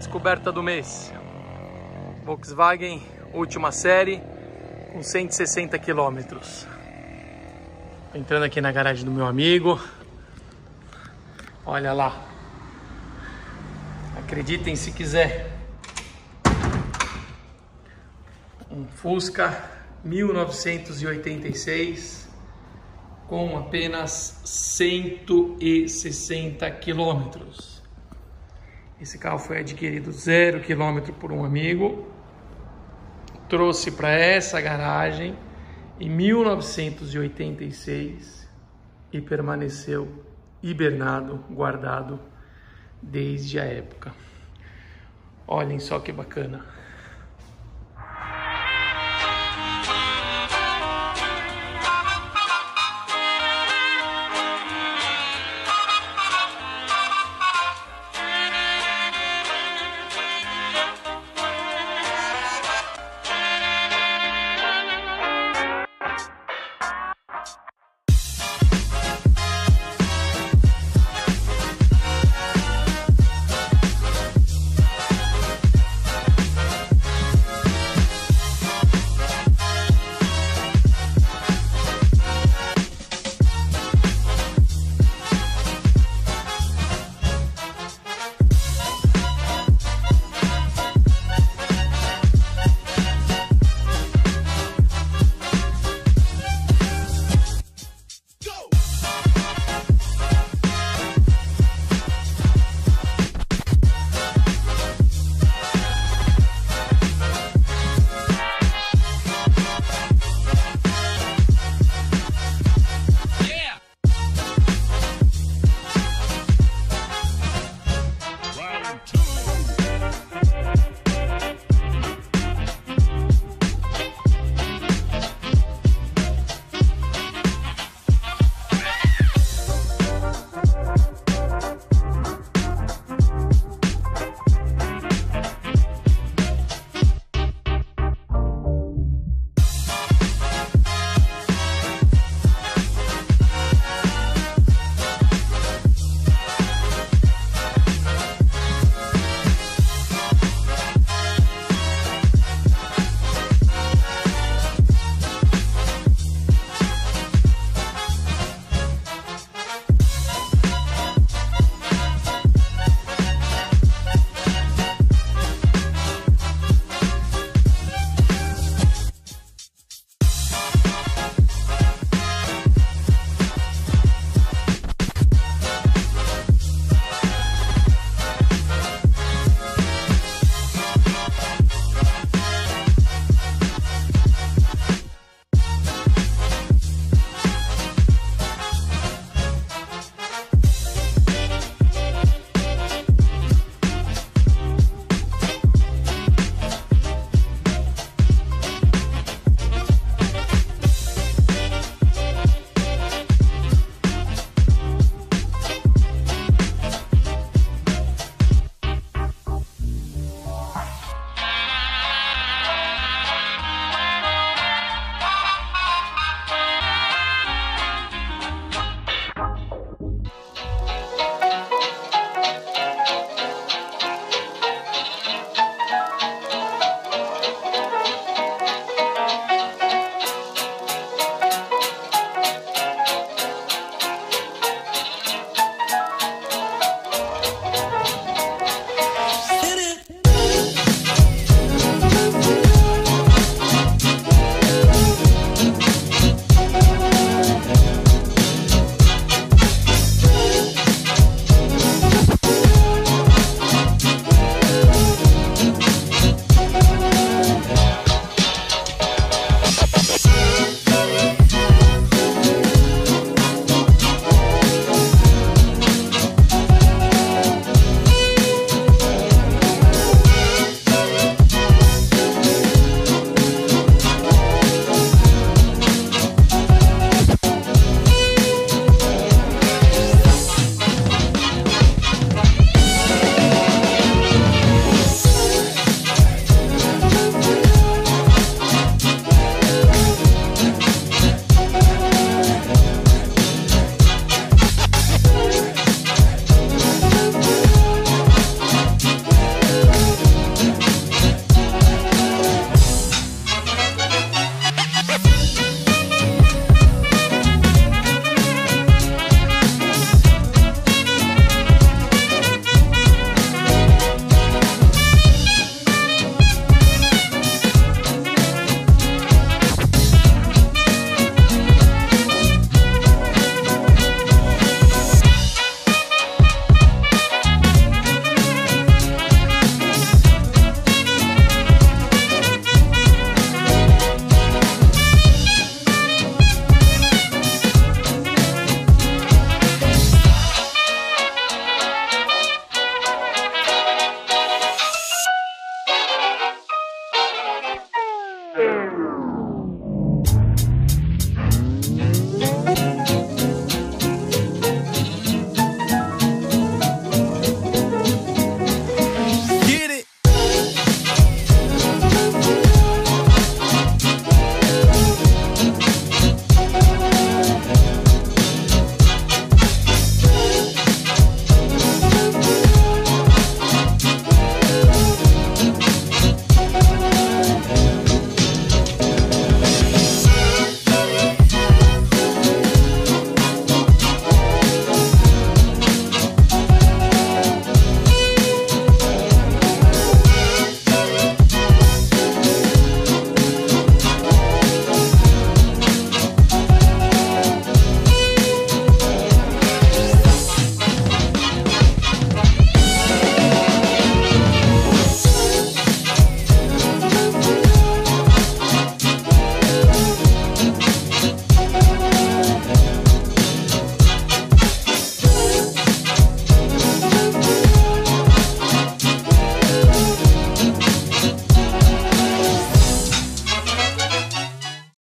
descoberta do mês. Volkswagen última série com 160 quilômetros. Entrando aqui na garagem do meu amigo. Olha lá. Acreditem se quiser. Um Fusca 1986 com apenas 160 quilômetros. Esse carro foi adquirido zero quilômetro por um amigo, trouxe para essa garagem em 1986 e permaneceu hibernado, guardado desde a época. Olhem só que bacana.